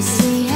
See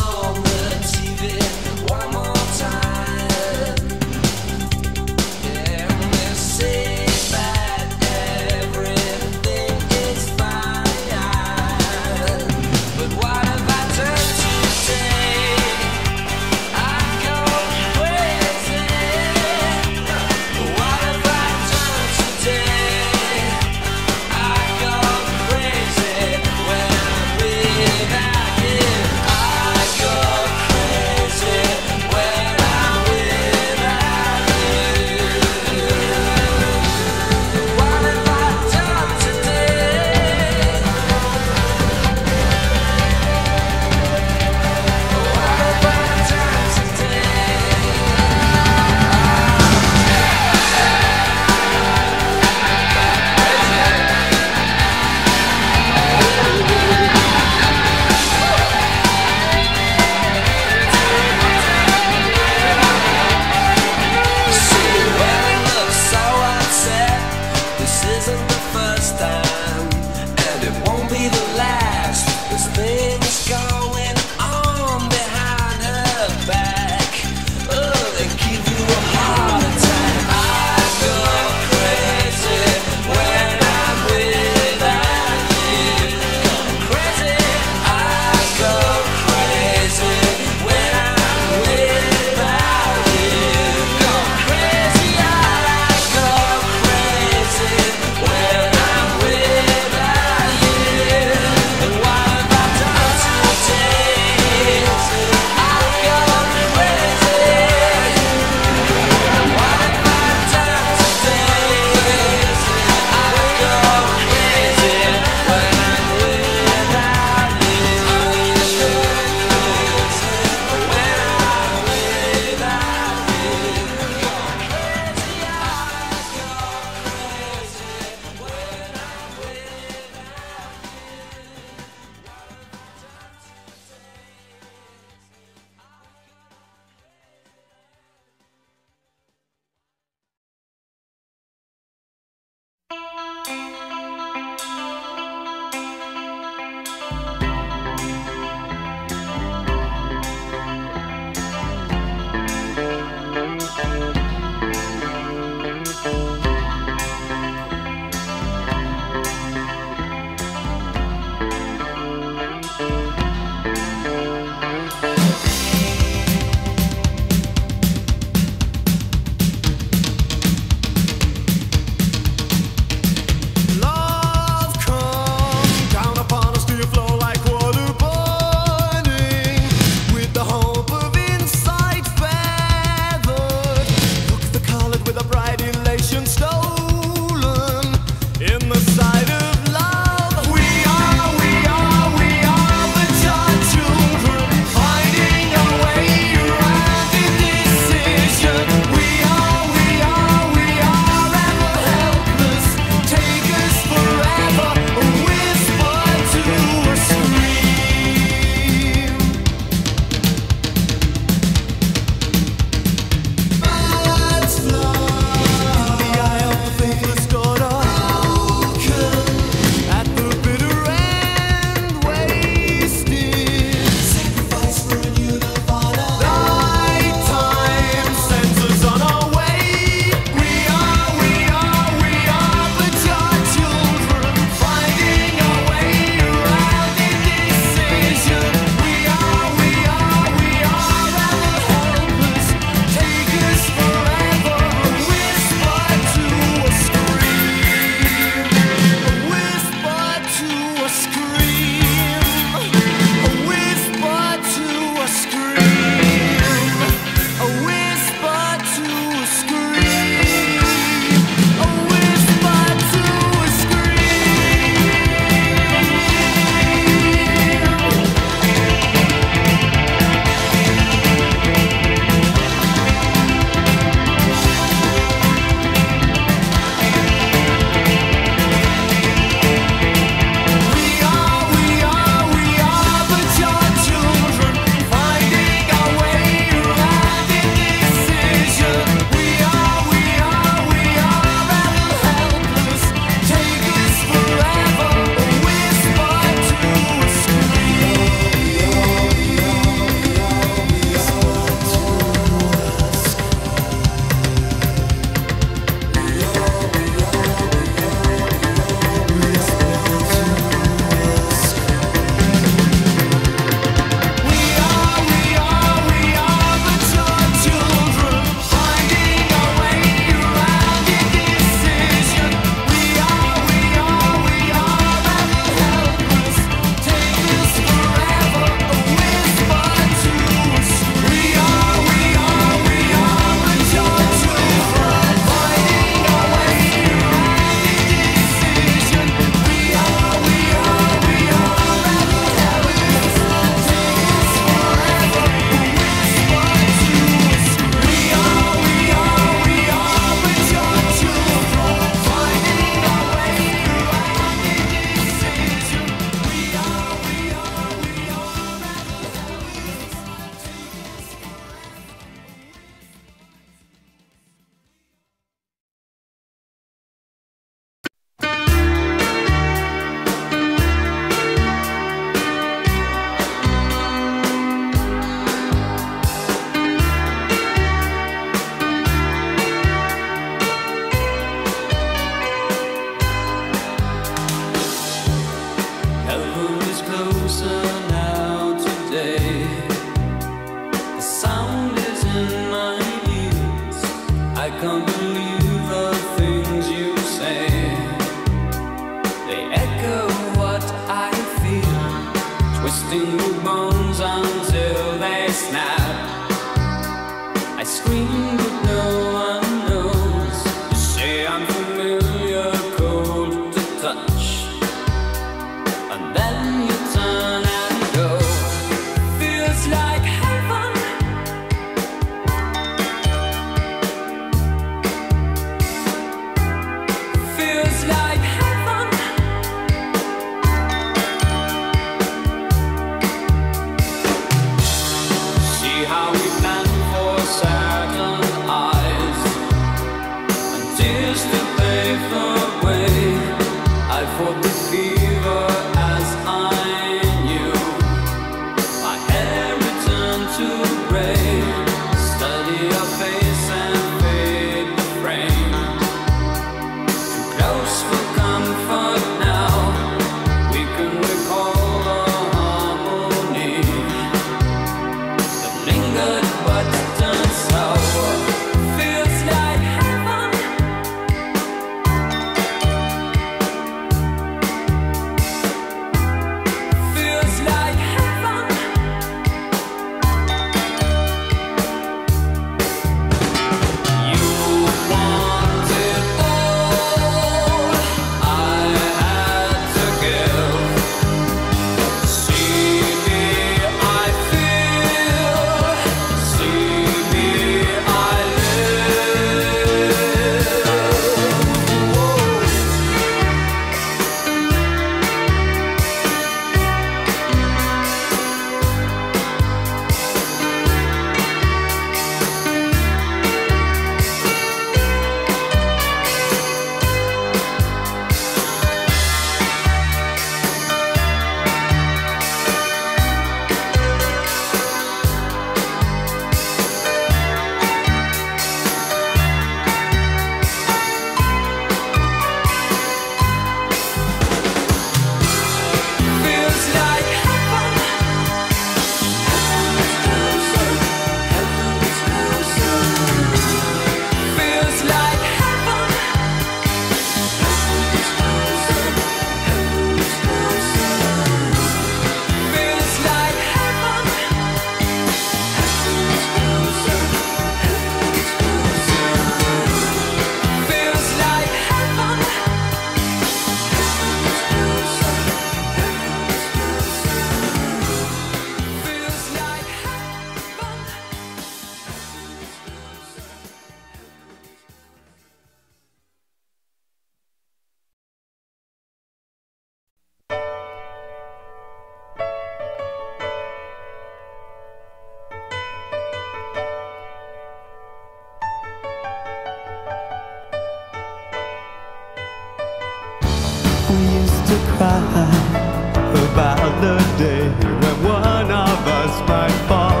about the day when one of us might fall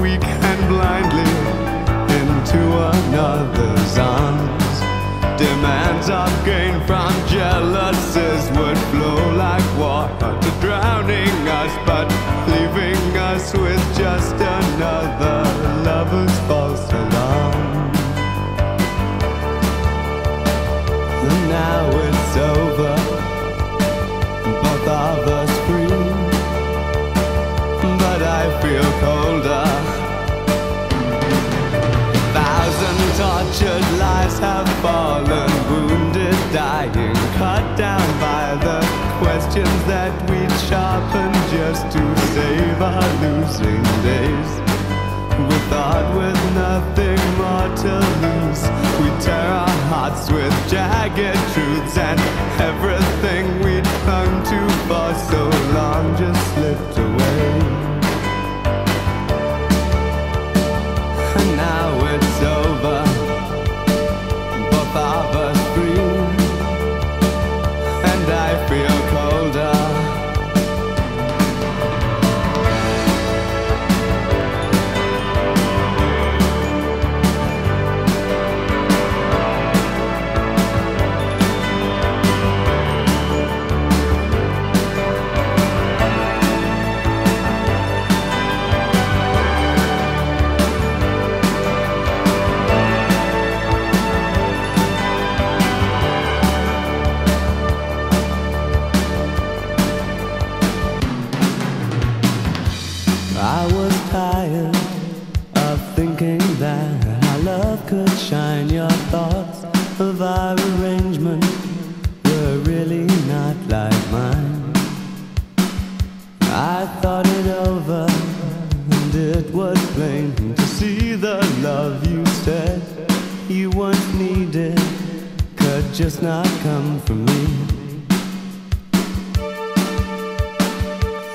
weak and blindly into another's arms. Demands of gain from jealousies would flow like water, to drowning us, but leaving us with just questions that we sharpen just to save our losing days. We thought with nothing more to lose, we tear our hearts with jagged truths, and everything we'd clung to for so long just slipped away. And now it's over, both of us free, of our arrangement were really not like mine. I thought it over, and it was plain to see the love you said you once needed could just not come from me.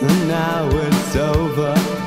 And now it's over.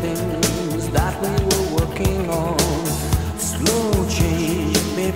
things that we were working on. Slow change may